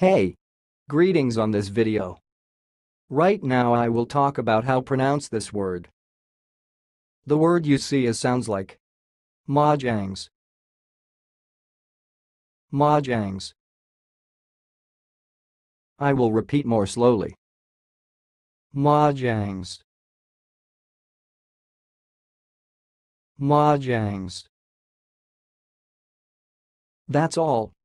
Hey! Greetings on this video. Right now I will talk about how pronounce this word. The word you see is sounds like Mojangs. Mojangs. I will repeat more slowly. Mojangs. Mojangs. That's all,